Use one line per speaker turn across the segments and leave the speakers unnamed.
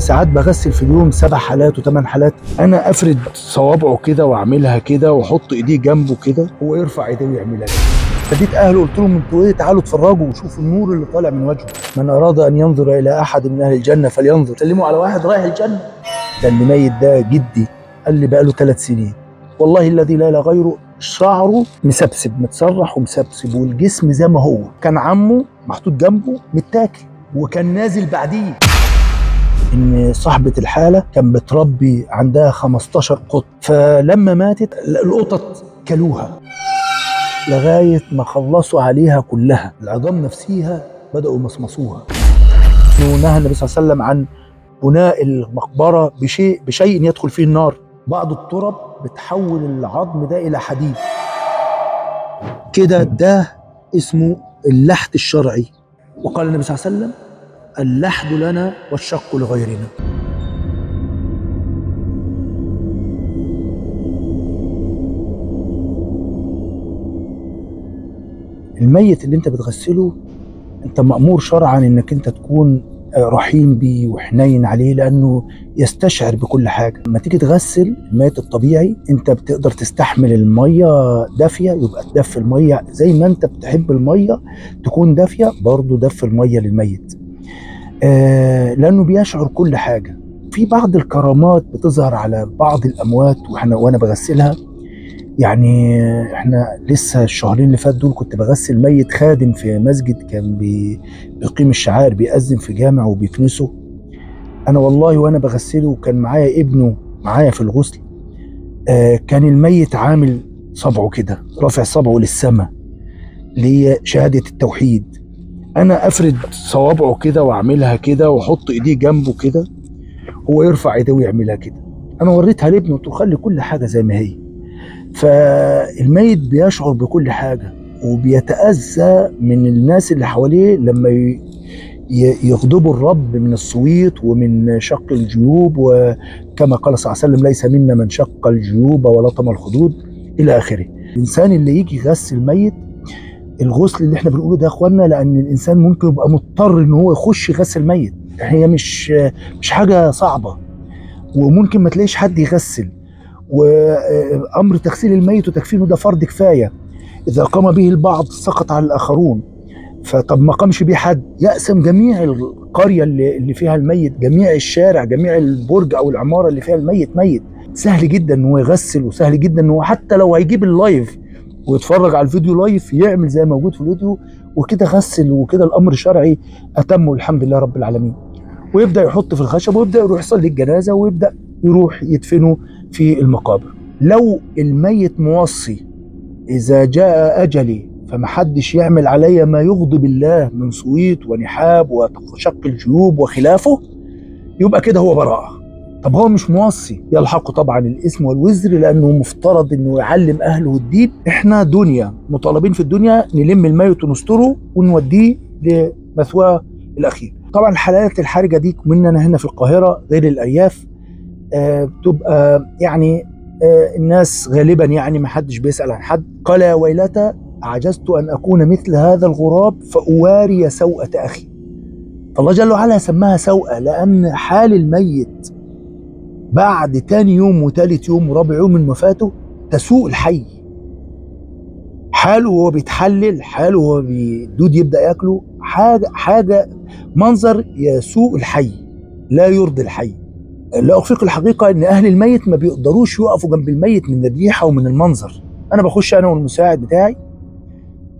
ساعات بغسل في اليوم سبع حالات وثمان حالات. أنا أفرد صوابعه كده وأعملها كده وأحط إيديه جنبه كده هو يرفع إيديه ويعملها. فديت أهله قلت لهم أنتوا إيه؟ تعالوا اتفرجوا وشوفوا النور اللي طالع من وجهه. من أراد أن ينظر إلى أحد من أهل الجنة فلينظر. سلموا على واحد رايح الجنة. ده اللي ميت ده جدي قال لي بقى له ثلاث سنين. والله الذي لا اله غيره شعره مسبسب متسرح ومسبسب والجسم زي ما هو. كان عمه محطوط جنبه متاكل وكان نازل بعديه. إن صاحبة الحالة كان بتربي عندها 15 قط. فلما ماتت القطط كلوها لغاية ما خلصوا عليها كلها. العظام نفسها بدأوا يمصمصوها. ونهى النبي صلى الله عليه وسلم عن بناء المقبرة بشيء بشيء يدخل فيه النار. بعض الترب بتحول العظم ده إلى حديد. كده ده اسمه اللحد الشرعي. وقال النبي صلى الله عليه وسلم اللحد لنا والشق لغيرنا. الميت اللي انت بتغسله انت مأمور شرعا انك انت تكون رحيم بيه وحنين عليه لأنه يستشعر بكل حاجة. لما تيجي تغسل الميت الطبيعي انت بتقدر تستحمل المية دافية يبقى تدفي المية زي ما انت بتحب المية تكون دافية برضه دفي المية للميت. لأنه بيشعر كل حاجة. في بعض الكرامات بتظهر على بعض الأموات وإحنا وأنا بغسلها. يعني إحنا لسه الشهرين اللي فات دول كنت بغسل ميت خادم في مسجد كان بي بيقيم الشعائر بيأذن في جامع وبيكنسه. أنا والله وأنا بغسله وكان معايا ابنه معايا في الغسل. آه كان الميت عامل صبعه كده رافع صبعه للسماء شهادة التوحيد. أنا أفرد صوابعه كده وأعملها كده وأحط إيديه جنبه كده هو يرفع ايديه ويعملها كده. أنا وريتها لابنه قلت خلي كل حاجة زي ما هي. فالميت بيشعر بكل حاجة وبيتأذى من الناس اللي حواليه لما يغضبوا الرب من الصويت ومن شق الجيوب وكما قال صلى الله عليه وسلم ليس منا من شق الجيوب ولطم الخدود. إلى آخره. الإنسان اللي يجي يغسل ميت الغسل اللي إحنا بنقوله ده يا اخوانا لأن الإنسان ممكن يبقى مضطر إن هو يخش يغسل ميت هي مش مش حاجة صعبة. وممكن ما تلاقيش حد يغسل. وأمر تغسيل الميت وتكفينه ده فرض كفاية. إذا قام به البعض سقط على الآخرون. فطب ما قامش بيه حد. يقسم جميع القرية اللي, اللي فيها الميت جميع الشارع جميع البرج أو العمارة اللي فيها الميت ميت. سهل جدا إن هو يغسل وسهل جدا إن هو حتى لو هيجيب ال live ويتفرج على الفيديو live يعمل زي ما موجود في الفيديو وكده غسل وكده الأمر شرعي اتم والحمد لله رب العالمين. ويبدأ يحط في الخشب ويبدأ يروح يصلي الجنازة ويبدأ يروح يدفنه في المقابر. لو الميت موصي إذا جاء أجلي فمحدش يعمل علي ما يغضب الله من صويت ونحاب وشق الجيوب وخلافه يبقى كده هو براءة. طب هو مش موصي يلحقه طبعا الاسم والوزر لأنه مفترض إنه يعلم أهله الدين. إحنا دنيا مطالبين في الدنيا نلم الميت ونستره ونوديه لمثواه الأخير. طبعا الحالات الحرجة دي مننا هنا في القاهرة غير الارياف آه بتبقى يعني آه الناس غالبا يعني ما حدش بيسأل عن حد. قال يا ويلتى عجزت أن أكون مثل هذا الغراب فأواري سوءة أخي. فالله جل وعلا سماها سوءة لأن حال الميت بعد تاني يوم وتالت يوم ورابع يوم من وفاته تسوء الحي. حاله وهو بيتحلل حاله وهو الدود يبدأ ياكله حاجة حاجة منظر يسوء الحي لا يرضي الحي. لا اخفيك الحقيقة إن أهل الميت ما بيقدروش يقفوا جنب الميت من الريحة ومن المنظر. أنا بخش أنا والمساعد بتاعي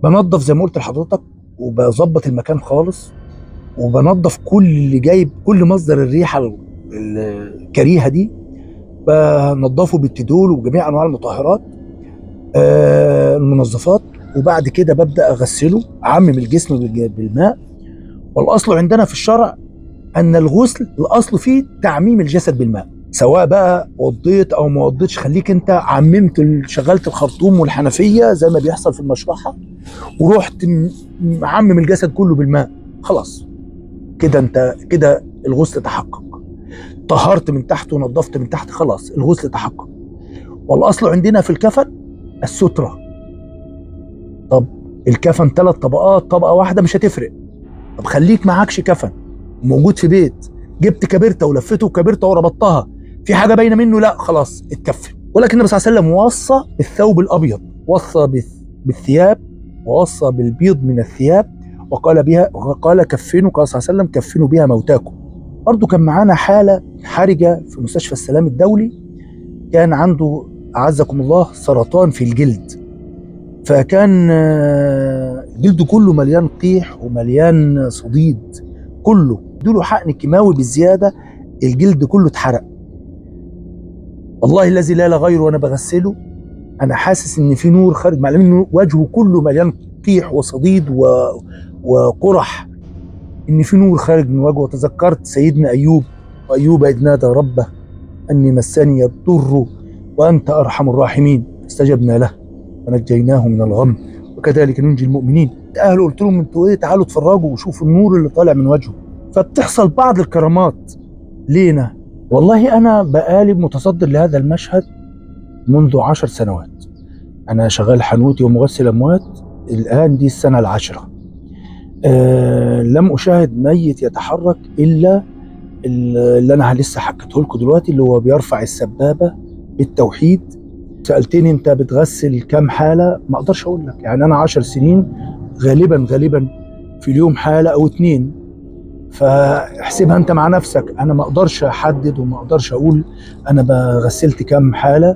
بنظف زي ما قلت لحضرتك وبظبط المكان خالص وبنظف كل اللي جايب كل مصدر الريحة الكريهة دي بنضفه بالتدول وجميع أنواع المطهرات آه المنظفات. وبعد كده ببدأ أغسله أعمم الجسم بالماء. والأصل عندنا في الشرع أن الغسل الأصل فيه تعميم الجسد بالماء. سواء بقى وضيت أو ما وضيتش خليك أنت عممت شغلت الخرطوم والحنفية زي ما بيحصل في المشرحة ورحت معمم الجسد كله بالماء. خلاص. كده أنت كده الغسل تحقق. طهرت من تحت ونظفت من تحت خلاص الغسل تحقق. والاصل عندنا في الكفن السترة. طب الكفن ثلاث طبقات طبقة واحدة مش هتفرق. طب خليك معكش كفن. موجود في بيت. جبت كبرتة ولفته كبرته وربطتها في حاجة باينة منه؟ لا خلاص اتكفن ولكن النبي صلى الله عليه وسلم وصى بالثوب الأبيض. وصى بالثياب ووصى بالبيض من الثياب وقال بها وقال كفنوا قال صلى الله عليه وسلم كفنوا بها موتاكم. برضه كان معانا حالة حرجة في مستشفى السلام الدولي كان عنده أعزكم الله سرطان في الجلد. فكان آه، جلده كله مليان قيح ومليان صديد كله. ادوا حقن كيماوي بالزياده الجلد كله اتحرق. والله الذي لا لا غيره وأنا بغسله أنا حاسس إن في نور خارج مع انه وجهه كله مليان قيح وصديد و... وقرح. إن في نور خارج من وجهه وتذكرت سيدنا أيوب وأيوب إذ نادى ربه أني مسني الضر وأنت أرحم الراحمين. استجبنا له ونجيناه من الغم. وكذلك ننجي المؤمنين. اهله قلت لهم أنتوا إيه؟ تعالوا اتفرجوا وشوفوا النور اللي طالع من وجهه. فبتحصل بعض الكرامات لينا. والله أنا بقالب متصدر لهذا المشهد منذ عشر سنوات. أنا شغال حنوتي ومغسل أموات الآن دي السنة العاشرة. أه لم أشاهد ميت يتحرك إلا اللي أنا لسه حكيته لكم دلوقتي اللي هو بيرفع السبابة بالتوحيد. سألتني أنت بتغسل كام حالة؟ ما أقدرش أقول لك. يعني أنا عشر سنين غالبا غالبا في اليوم حالة أو اتنين. فاحسبها أنت مع نفسك. أنا ما أقدرش أحدد وما أقدرش أقول أنا غسلت كام حالة.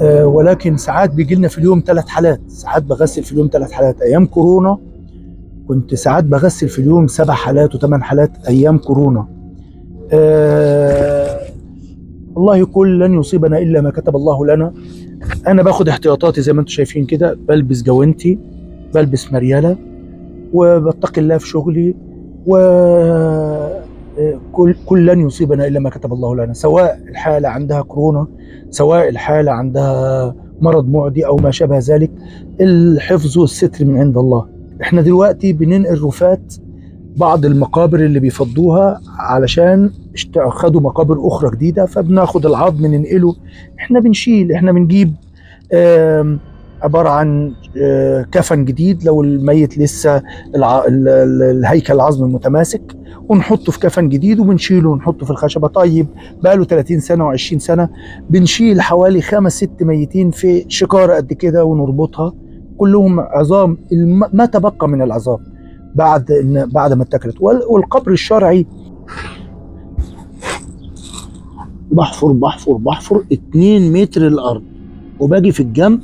أه ولكن ساعات بيجي لنا في اليوم ثلاث حالات. ساعات بغسل في اليوم ثلاث حالات. أيام كورونا كنت ساعات بغسل في اليوم سبع حالات وثمان حالات. أيام كورونا. أه الله يقول لن يصيبنا إلا ما كتب الله لنا. أنا باخد احتياطاتي زي ما أنتم شايفين كده بلبس جوانتي بلبس مريالة وبتقي الله في شغلي و كل كل لن يصيبنا إلا ما كتب الله لنا. سواء الحالة عندها كورونا سواء الحالة عندها مرض معدي أو ما شابه ذلك الحفظ والستر من عند الله. إحنا دلوقتي بننقل رفات بعض المقابر اللي بيفضوها علشان خدوا مقابر أخرى جديدة فبناخد العظم ننقله. إحنا بنشيل إحنا بنجيب عبارة عن كفن جديد لو الميت لسه الهيكل العظمي متماسك ونحطه في كفن جديد وبنشيله ونحطه في الخشبة. طيب بقى له 30 سنة و20 سنة بنشيل حوالي خمس ست ميتين في شكارة قد كده ونربطها. كلهم عظام ما تبقى من العظام. بعد بعد ما اتكلت. والقبر الشرعي بحفر بحفر بحفر 2 متر الأرض وباجي في الجنب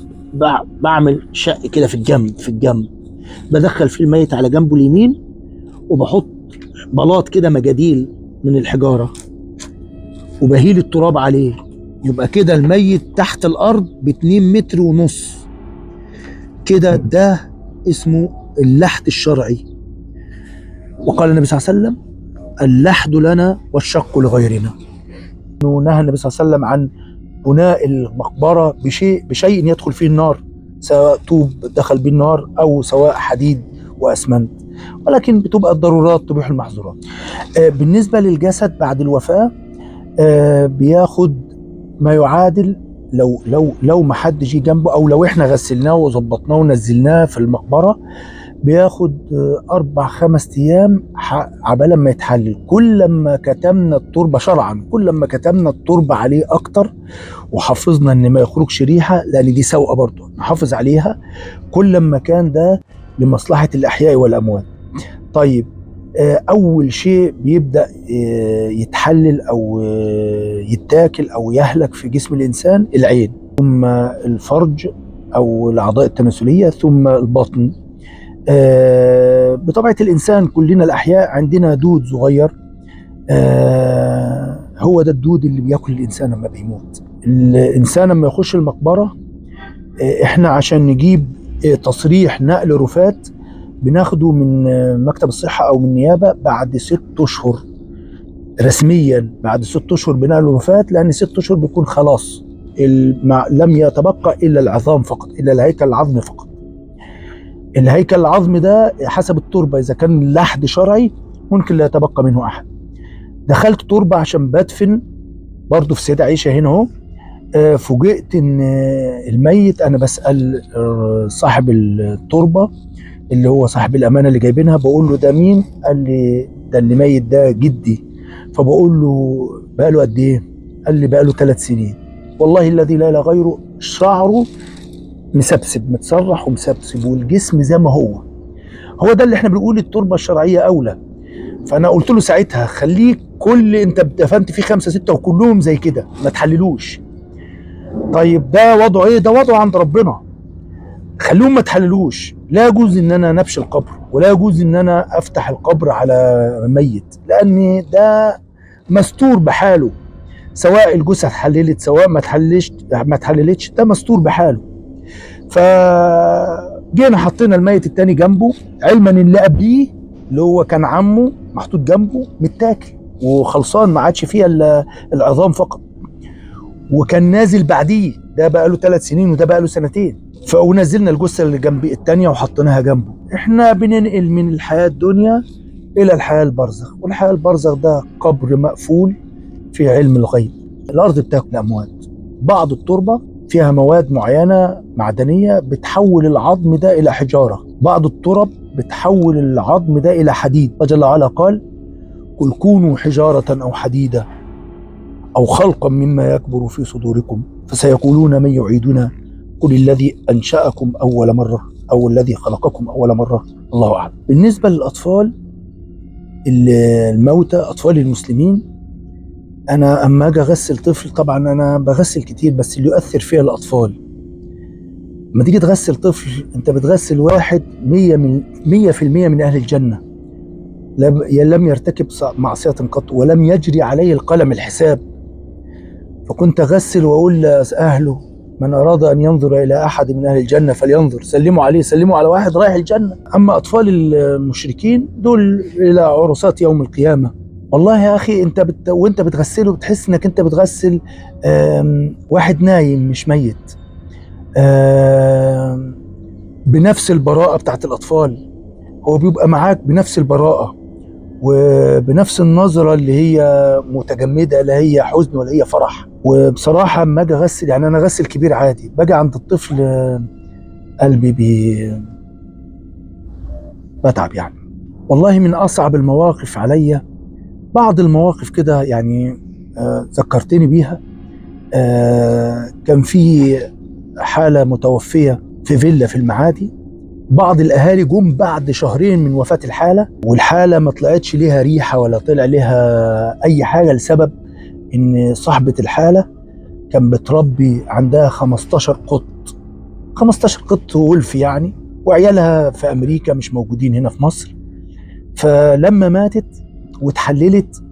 بعمل شق كده في الجنب في الجنب. بدخل فيه الميت على جنبه اليمين وبحط بلاط كده مجاديل من الحجارة وبهيل التراب عليه. يبقى كده الميت تحت الأرض ب 2 متر ونص. كده ده اسمه اللحد الشرعي. وقال النبي صلى الله عليه وسلم اللحد لنا والشق لغيرنا. نهى النبي صلى الله عليه وسلم عن بناء المقبرة بشيء بشيء يدخل فيه النار سواء طوب دخل به النار أو سواء حديد وأسمنت. ولكن بتبقى الضرورات تبيح المحظورات. آه بالنسبة للجسد بعد الوفاة آه بياخد ما يعادل لو لو لو ما حد جه جنبه أو لو إحنا غسلناه وظبطناه ونزلناه في المقبرة بياخد أربع خمس أيام عبال ما يتحلل. كل ما كتمنا التربة شرعا كل ما كتمنا التربة عليه أكتر وحافظنا إن ما يخرجش ريحة لأن دي سوءة برضه نحافظ عليها. كل ما كان ده لمصلحة الأحياء والأموات. طيب أول شيء بيبدأ يتحلل أو يتاكل أو يهلك في جسم الإنسان العين ثم الفرج أو الأعضاء التناسلية ثم البطن. بطبيعة الإنسان كلنا الأحياء عندنا دود صغير هو ده الدود اللي بياكل الإنسان لما بيموت. الإنسان لما يخش المقبرة إحنا عشان نجيب تصريح نقل رفات بناخده من مكتب الصحة أو من النيابة بعد ست أشهر. رسميا بعد ست أشهر بناء الوفاة لأن ست أشهر بيكون خلاص لم يتبقى إلا العظام فقط إلا الهيكل العظمي فقط. الهيكل العظمي ده حسب التربة إذا كان لحد شرعي ممكن لا يتبقى منه أحد. دخلت تربة عشان بدفن برضه في سيدة عيشة هنا أهو. فوجئت إن الميت أنا بسأل صاحب التربة اللي هو صاحب الأمانة اللي جايبينها بقول له ده مين؟ قال لي ده اللي ميت ده جدي. فبقول له بقاله قد إيه؟ قال لي بقاله ثلاث سنين. والله الذي لا اله غيره شعره مسبسب متسرح ومسبسب والجسم زي ما هو. هو ده اللي إحنا بنقول التربة الشرعية أولى. فأنا قلت له ساعتها خليك كل انت دفنت فيه خمسة ستة وكلهم زي كده ما تحللوش. طيب ده وضعه إيه؟ ده وضعه عند ربنا. خلوهم ما تحللوش. لا يجوز إن أنا نبش القبر ولا يجوز إن أنا أفتح القبر على ميت لأن ده مستور بحاله. سواء الجثة اتحللت سواء ما اتحللش ما اتحللتش ده مستور بحاله. فجينا حطينا الميت التاني جنبه علما إن اللي قبليه اللي هو كان عمه محطوط جنبه متاكل وخلصان ما عادش فيها العظام فقط. وكان نازل بعديه ده بقى له ثلاث سنين وده بقى له سنتين. فنزلنا الجثة اللي جنب الثانية وحطيناها جنبه. إحنا بننقل من الحياة الدنيا إلى الحياة البرزخ والحياة البرزخ ده قبر مقفول في علم الغيب. الأرض بتاكل الاموات بعض التربة فيها مواد معينة معدنية بتحول العظم ده إلى حجارة. بعض الترب بتحول العظم ده إلى حديد. الله جل وعلا قال قل كونوا حجارة أو حديدا أو خلقا مما يكبر في صدوركم فسيقولون من يعيدنا. قل الذي أنشأكم أول مرة أو الذي خلقكم أول مرة. الله أعلم. بالنسبة للأطفال الموتى أطفال المسلمين أنا أما أجي اغسل طفل طبعا أنا بغسل كتير بس اللي يؤثر فيها الأطفال. لما تيجي تغسل طفل أنت بتغسل واحد مية من مية في المية من أهل الجنة. لم يرتكب معصية قط ولم يجري عليه القلم الحساب. فكنت أغسل وأقول لأهله من أراد أن ينظر إلى أحد من أهل الجنة فلينظر سلموا عليه سلموا على واحد رايح الجنة. أما أطفال المشركين دول إلى عرسات يوم القيامة. والله يا أخي أنت بت... وأنت بتغسله بتحس إنك أنت بتغسل واحد نايم مش ميت. بنفس البراءة بتاعت الأطفال. هو بيبقى معاك بنفس البراءة وبنفس النظرة اللي هي متجمدة لا هي حزن ولا هي فرح. وبصراحة اما أجي أغسل يعني أنا غسل كبير عادي. باجي عند الطفل قلبي بي بتعب يعني. والله من أصعب المواقف عليا بعض المواقف كده يعني آه ذكرتني بيها. آه كان في حالة متوفية في فيلا في المعادي. بعض الأهالي جم بعد شهرين من وفاة الحالة والحالة ما طلعتش ليها ريحة ولا طلع لها أي حاجة لسبب إن صاحبة الحالة كان بتربي عندها 15 قط. 15 قط ولف يعني وعيالها في أمريكا مش موجودين هنا في مصر. فلما ماتت واتحللت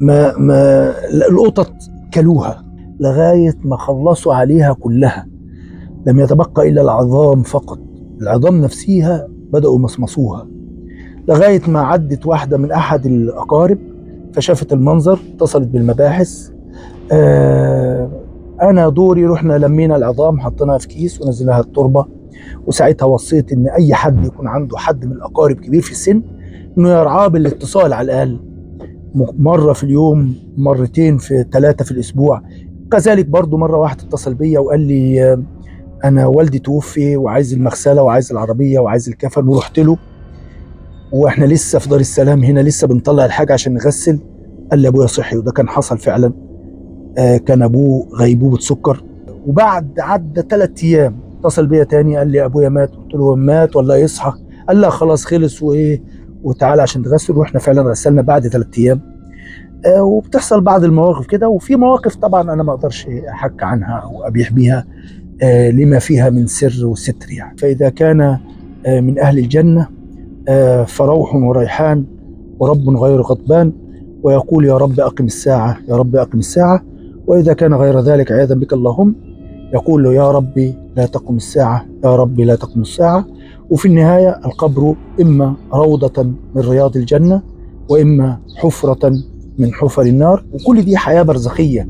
ما ما القطط كلوها لغاية ما خلصوا عليها كلها. لم يتبقى إلا العظام فقط. العظام نفسها بدأوا يمصمصوها. لغاية ما عدت واحدة من أحد الأقارب فشافت المنظر اتصلت بالمباحث. آه أنا دوري رحنا لمينا العظام حطيناها في كيس ونزلناها التربة. وساعتها وصيت إن أي حد يكون عنده حد من الأقارب كبير في السن إنه يرعاه بالاتصال على الأقل. مرة في اليوم مرتين في ثلاثة في الأسبوع. كذلك برضو مرة واحد اتصل بيا وقال لي أنا والدي توفي وعايز المغسلة وعايز العربية وعايز الكفن. ورحت له. وإحنا لسه في دار السلام هنا لسه بنطلع الحاجة عشان نغسل. قال لي أبويا صحي وده كان حصل فعلا. آه كان أبوه غيبوبة سكر. وبعد عدى ثلاث أيام اتصل بيا تاني قال لي أبويا مات. قلت له مات ولا يصحى. قال لا خلاص خلص وإيه وتعالى عشان تغسل وإحنا فعلا غسلنا بعد ثلاث أيام. آه وبتحصل بعض المواقف كده وفي مواقف طبعا أنا ما أقدرش أحك عنها أو ابيح بيها آه لما فيها من سر وستر يعني. فإذا كان آه من أهل الجنة فروح وريحان ورب غير غضبان ويقول يا رب أقم الساعة يا رب أقم الساعة. وإذا كان غير ذلك عياذا بك اللهم يقول له يا ربي لا تقم الساعة يا ربي لا تقم الساعة. وفي النهاية القبر إما روضة من رياض الجنة وإما حفرة من حفر النار وكل دي حياة برزخية.